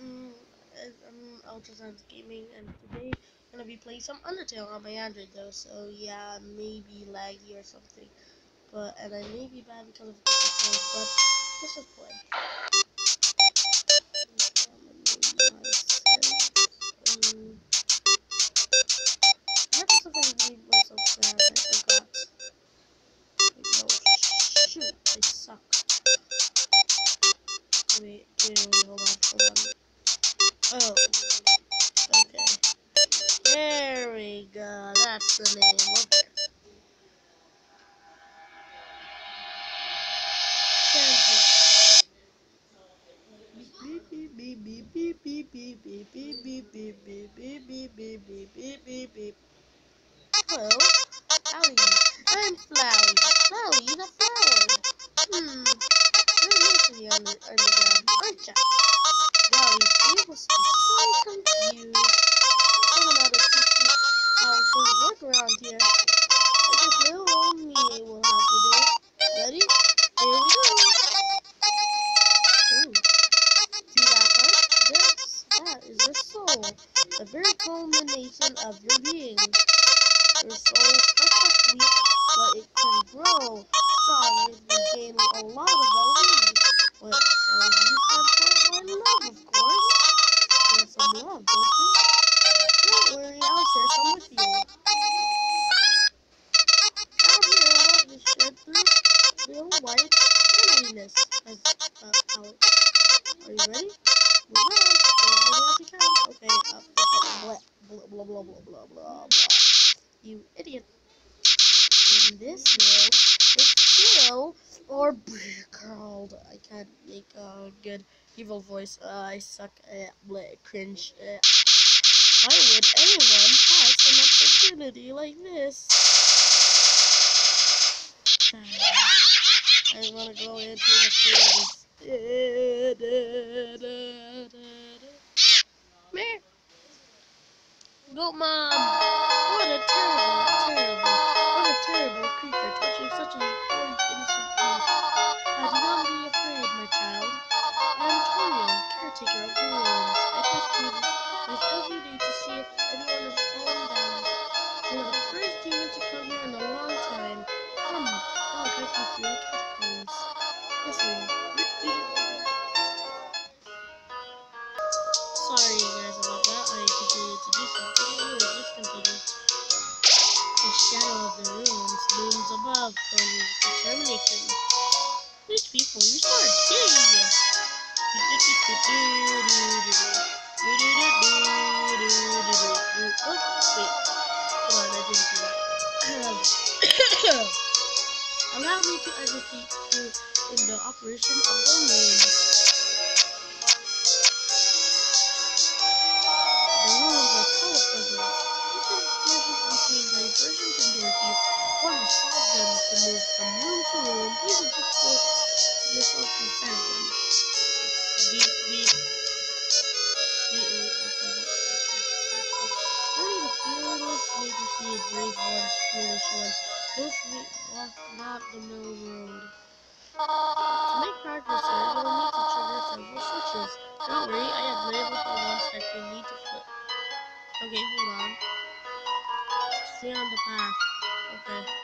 um, I'm Ultrasounds Gaming, and today I'm gonna be playing some Undertale on my Android though, so yeah, maybe laggy or something, but, and I may be bad because of the controls, but let's just play. that's the name of it. Hello, I'm Hmm, Aren't ya? Flowey, you must be so confused. Someone out of um, how things work around here. I guess little old me will have to do. Ready? Here we go. Ooh. See that part? This, that is your soul. The very culmination of your being. Your soul off weak, but it can grow strong if you gain a lot of LV. What shall you stand for? Love, of course. Want some love, don't you? worry, I'll share some with you. Out here, the real white loneliness has uh, out. Are you ready? We go. Okay, uh, blah, blah, blah, blah, blah, blah, blah, You idiot. In this meal, it's hero or curled. I can't make a good evil voice. Uh, I suck at uh, cringe. Uh. Why would anyone pass an opportunity like this? I want to go into the field. Meh. Go, mom. love for your determination. Please be for your sword. Yay! Allow me to educate you in the operation of the womb. To move from room to room. Please just put yourself inside them. Beep, beep. Beep, beep. Only the brave ones, foolish ones. Those who walk not the middle road. To make progress here, you will need to trigger several switches. Don't worry, I have labeled the ones that you need to flip. Okay, hold on. Stay on the path. Okay.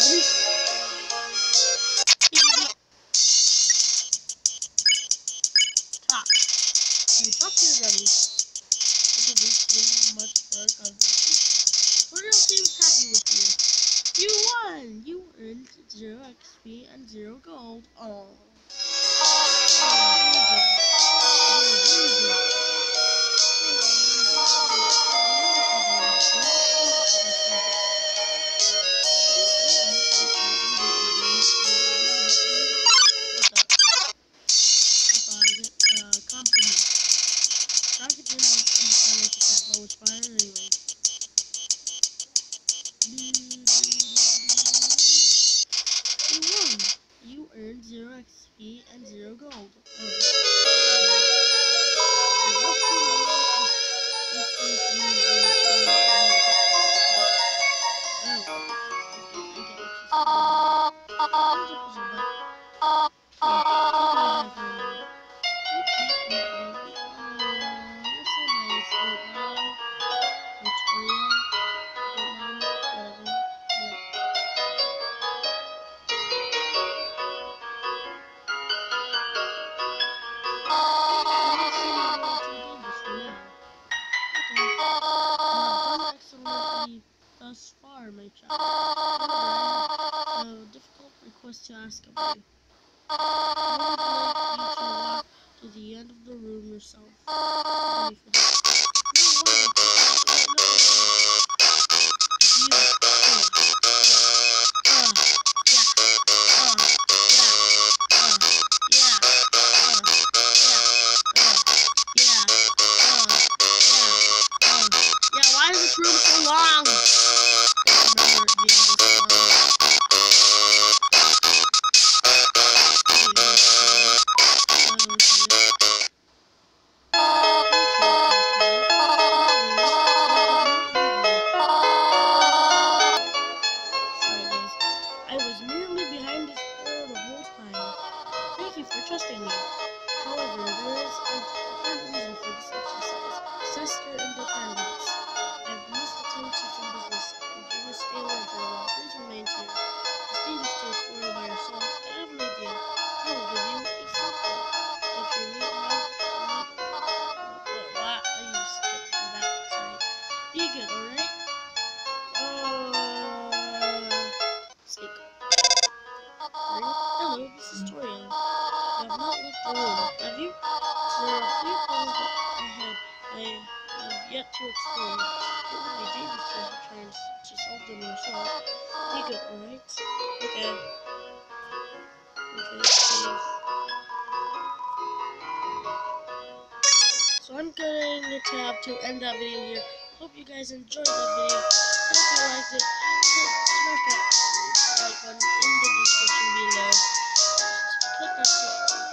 XP and zero gold. Oh. oh thus far, my child. a difficult request to ask of you. I would like you to walk to the end of the room yourself. Ready have yet to explain. It would be dangerous you trying to solve them yourself. Be good, alright? Okay. Okay. So I'm going to have to end that video here. Hope you guys enjoyed that video. Hope you liked it. Hit smash that like button Thank you.